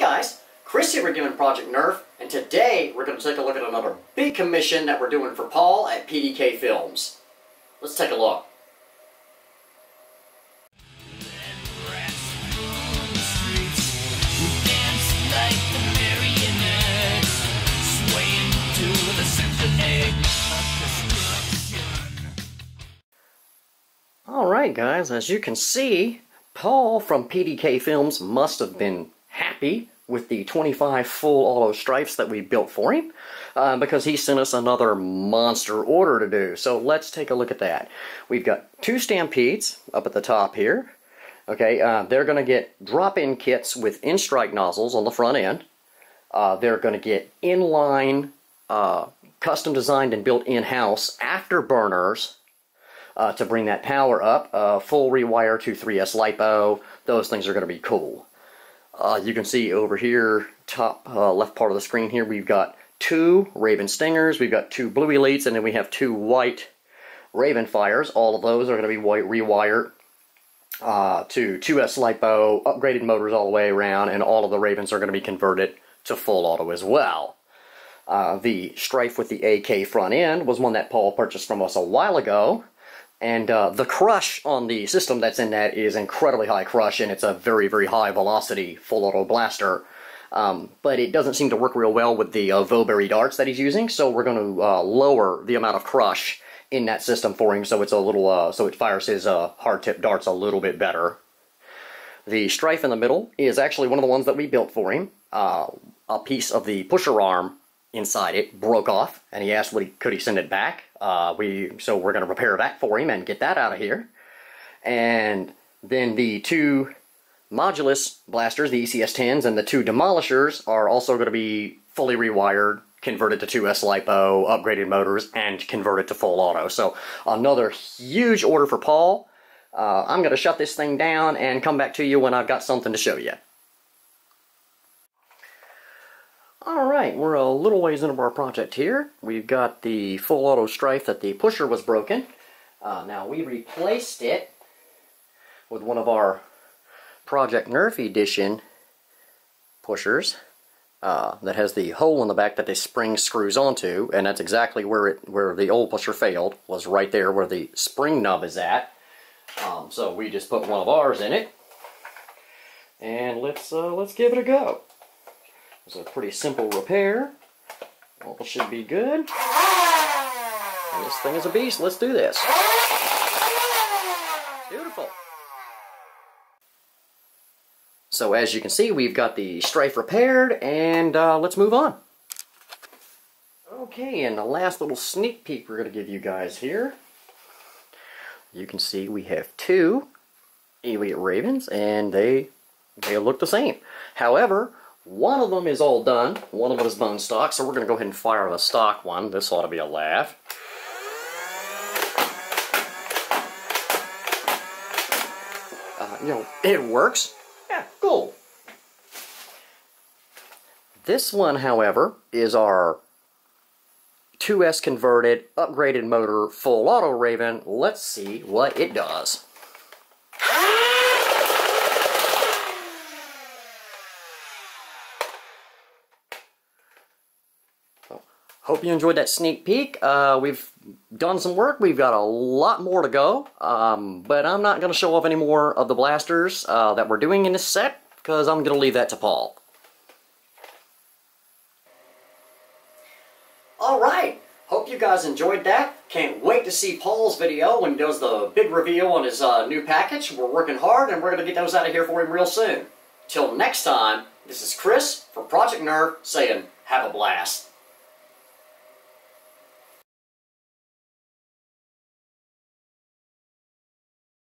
guys, Chris here again Project Nerf, and today we're going to take a look at another big commission that we're doing for Paul at PDK Films. Let's take a look. Alright guys, as you can see, Paul from PDK Films must have been happy with the 25 full auto Stryfes that we built for him uh, because he sent us another monster order to do. So let's take a look at that. We've got two Stampedes up at the top here. Okay, uh, they're going to get drop-in kits with in-strike nozzles on the front end. Uh, they're going to get inline, uh, custom designed and built in-house afterburners uh, to bring that power up. Uh, full rewire to 3S LiPo. Those things are going to be cool. Uh, you can see over here, top uh, left part of the screen here, we've got two Rayven Stingers, we've got two Blue Elites, and then we have two white Rayven Fires. All of those are going to be white rewired uh, to 2S LiPo, upgraded motors all the way around, and all of the Rayvens are going to be converted to full auto as well. Uh, the Stryfe with the AK front end was one that Paul purchased from us a while ago. And uh, the crush on the system that's in that is incredibly high crush, and it's a very, very high velocity full auto blaster. Um, but it doesn't seem to work real well with the uh, darts that he's using, so we're going to uh, lower the amount of crush in that system for him so it's a little, uh, so it fires his uh, hard tip darts a little bit better. The Stryfe in the middle is actually one of the ones that we built for him. Uh, a piece of the pusher arm inside it broke off, and he asked, what he, could he send it back? Uh, we so we're going to repair that for him and get that out of here. And then the two Modulus blasters, the ECS-10s, and the two Demolishers are also going to be fully rewired, converted to 2S LiPo, upgraded motors, and converted to full auto. So another huge order for Paul. Uh, I'm going to shut this thing down and come back to you when I've got something to show you. Alright, we're a little ways into our project here. We've got the full auto Stryfe that the pusher was broken. Uh, now we replaced it with one of our Project Nerf Edition pushers uh, that has the hole in the back that the spring screws onto, and that's exactly where it where the old pusher failed, was right there where the spring nub is at. Um, so we just put one of ours in it, and let's uh, let's give it a go. It's a pretty simple repair. All should be good. And this thing is a beast. Let's do this. Beautiful. So as you can see, we've got the Stryfe repaired, and uh, let's move on. Okay, and the last little sneak peek we're going to give you guys here. You can see we have two Elite Rayvens, and they they look the same. However, one of them is all done. One of them is bone stock, so we're going to go ahead and fire the stock one. This ought to be a laugh. Uh, you know, it works. Yeah, cool. This one, however, is our 2S converted, upgraded motor, full auto Rayven. Let's see what it does. Hope you enjoyed that sneak peek. Uh, we've done some work. We've got a lot more to go. Um, but I'm not going to show off any more of the blasters uh, that we're doing in this set because I'm going to leave that to Paul. Alright, hope you guys enjoyed that. Can't wait to see Paul's video when he does the big reveal on his uh, new package. We're working hard and we're going to get those out of here for him real soon. Till next time, this is Chris from Project Nerf saying, have a blast.